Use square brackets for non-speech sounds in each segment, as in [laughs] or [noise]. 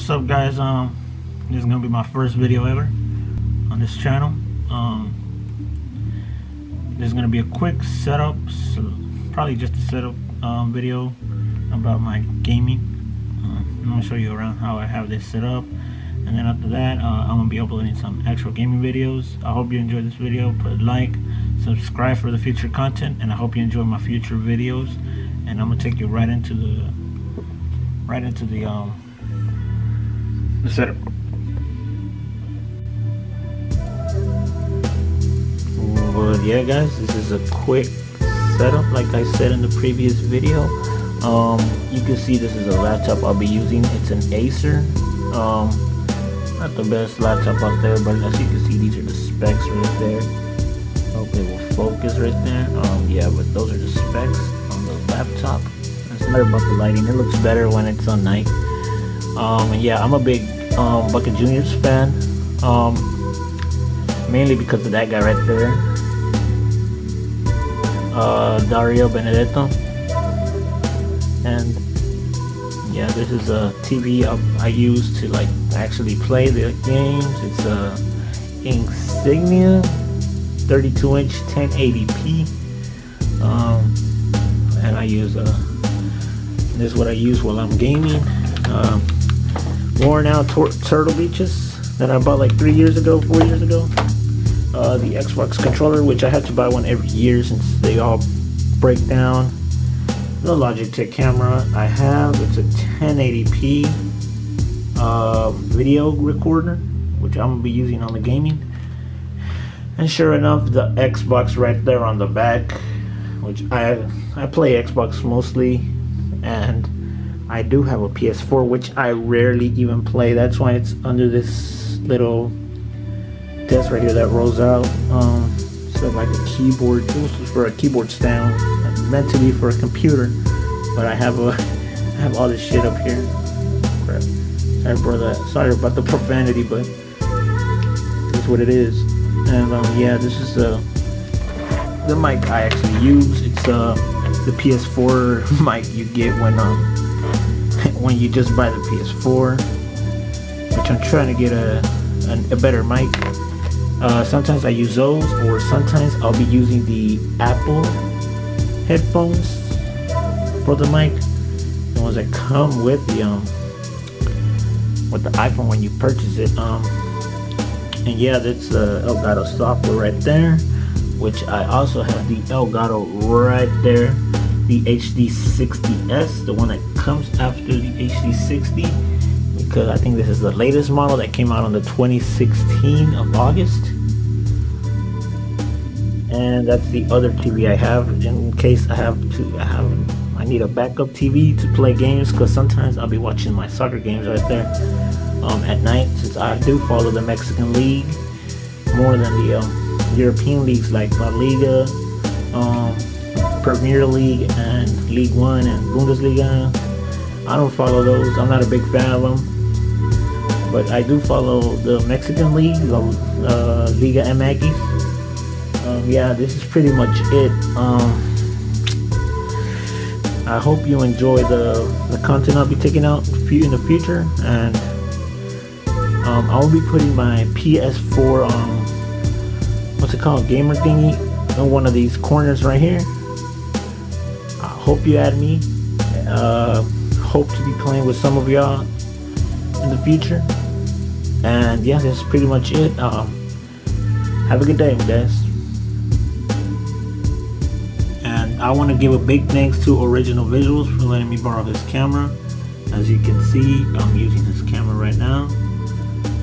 what's up guys? Um this is gonna be my first video ever on this channel. Um this is gonna be a quick setup so probably just a setup um, video about my gaming. Uh, I'm gonna show you around how I have this set up. And then after that uh, I'm gonna be uploading some actual gaming videos. I hope you enjoyed this video. Put like subscribe for the future content and I hope you enjoy my future videos. And I'm gonna take you right into the right into the um the setup. But yeah guys, this is a quick setup like I said in the previous video. Um, you can see this is a laptop I'll be using. It's an Acer. Um, not the best laptop out there, but as you can see, these are the specs right there. Hope it will focus right there. Um, yeah, but those are the specs on the laptop. Sorry about the lighting. It looks better when it's on night. Um, yeah, I'm a big um, Boca Juniors fan. Um, mainly because of that guy right there. Uh, Dario Benedetto. And yeah, this is a TV I, I use to like actually play the games. It's a Insignia 32 inch 1080p. Um, and I use a this is what I use while I'm gaming. Um, worn out Turtle Beaches that I bought like three years ago, four years ago. Uh, the Xbox controller, which I have to buy one every year since they all break down. The Logitech camera I have, it's a 1080p uh, video recorder, which I'm gonna be using on the gaming. And sure enough, the Xbox right there on the back, which I I play Xbox mostly and I do have a PS4 which I rarely even play. That's why it's under this little desk right here that rolls out. Um, so like a keyboard this was for a keyboard stand. Meant to be for a computer but I have a [laughs] I have all this shit up here. Crap. sorry that sorry about the profanity but that's what it is. And um, yeah this is uh, the mic I actually use. It's uh the PS4 [laughs] mic you get when um when you just buy the PS4 which I'm trying to get a, a, a better mic. Uh, sometimes I use those or sometimes I'll be using the Apple headphones for the mic. The ones that come with the um with the iPhone when you purchase it um and yeah that's the Elgato software right there which I also have the Elgato right there the HD60S the one that comes after the HD60 because I think this is the latest model that came out on the 2016 of August and that's the other TV I have in case I have to I have I need a backup TV to play games because sometimes I'll be watching my soccer games right there um, at night since I do follow the Mexican League more than the um, European leagues like La Liga, um, Premier League, and League One and Bundesliga. I don't follow those. I'm not a big fan of them. But I do follow the Mexican League, the uh, Liga MX. Um, yeah, this is pretty much it. Um, I hope you enjoy the, the content I'll be taking out in the future. And um, I'll be putting my PS4 on what's it called gamer thingy in one of these corners right here I hope you add me uh, hope to be playing with some of y'all in the future. And yeah that's pretty much it. Um, have a good day guys. And I want to give a big thanks to Original Visuals for letting me borrow this camera. As you can see I'm using this camera right now.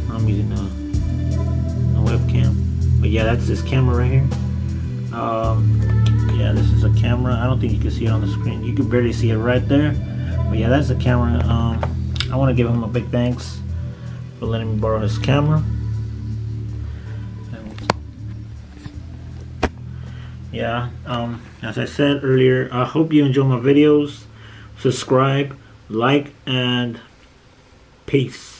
I'm using a, a webcam. But yeah that's this camera right here. Um, yeah this is a camera. I don't think you can see it on the screen. You can barely see it right there but yeah that's the camera. Um, I want to give him a big thanks for letting me borrow his camera. Yeah um, as I said earlier I hope you enjoy my videos. Subscribe like and peace